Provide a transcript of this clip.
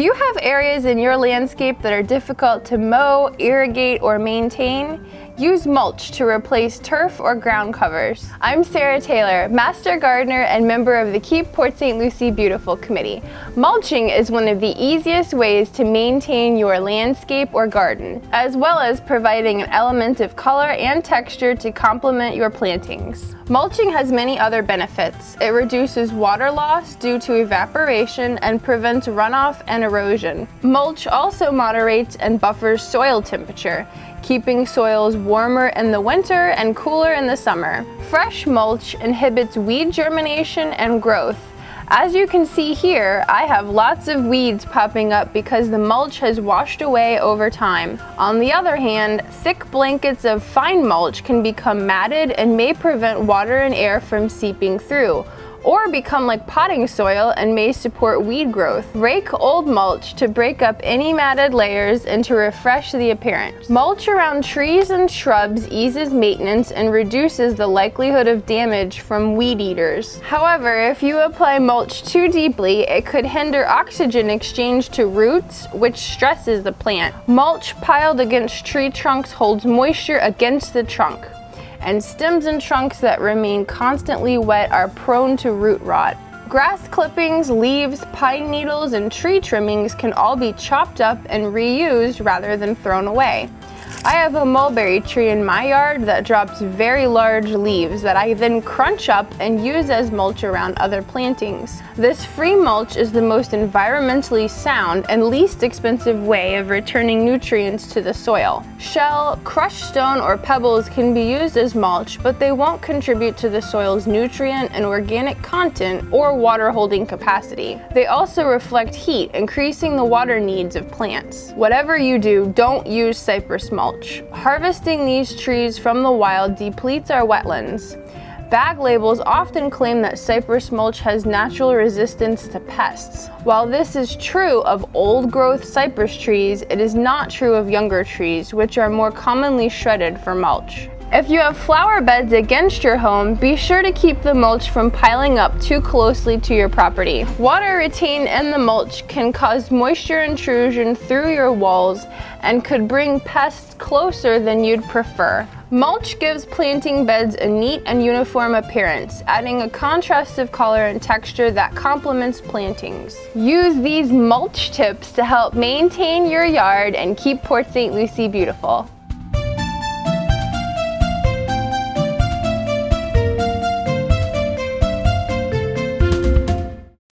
you have areas in your landscape that are difficult to mow, irrigate, or maintain, use mulch to replace turf or ground covers. I'm Sarah Taylor, Master Gardener and member of the Keep Port St. Lucie Beautiful Committee. Mulching is one of the easiest ways to maintain your landscape or garden, as well as providing an element of color and texture to complement your plantings. Mulching has many other benefits. It reduces water loss due to evaporation and prevents runoff and erosion. Mulch also moderates and buffers soil temperature, keeping soils warmer in the winter and cooler in the summer. Fresh mulch inhibits weed germination and growth. As you can see here, I have lots of weeds popping up because the mulch has washed away over time. On the other hand, thick blankets of fine mulch can become matted and may prevent water and air from seeping through, or become like potting soil and may support weed growth. Rake old mulch to break up any matted layers and to refresh the appearance. Mulch around trees and shrubs eases maintenance and reduces the likelihood of damage from weed eaters. However, if you apply mulch too deeply, it could hinder oxygen exchange to roots, which stresses the plant. Mulch piled against tree trunks holds moisture against the trunk and stems and trunks that remain constantly wet are prone to root rot. Grass clippings, leaves, pine needles, and tree trimmings can all be chopped up and reused rather than thrown away. I have a mulberry tree in my yard that drops very large leaves that I then crunch up and use as mulch around other plantings. This free mulch is the most environmentally sound and least expensive way of returning nutrients to the soil. Shell, crushed stone, or pebbles can be used as mulch, but they won't contribute to the soil's nutrient and organic content or water holding capacity. They also reflect heat, increasing the water needs of plants. Whatever you do, don't use cypress mulch mulch. Harvesting these trees from the wild depletes our wetlands. Bag labels often claim that cypress mulch has natural resistance to pests. While this is true of old growth cypress trees, it is not true of younger trees, which are more commonly shredded for mulch. If you have flower beds against your home, be sure to keep the mulch from piling up too closely to your property. Water retained in the mulch can cause moisture intrusion through your walls and could bring pests closer than you'd prefer. Mulch gives planting beds a neat and uniform appearance, adding a contrast of color and texture that complements plantings. Use these mulch tips to help maintain your yard and keep Port St. Lucie beautiful.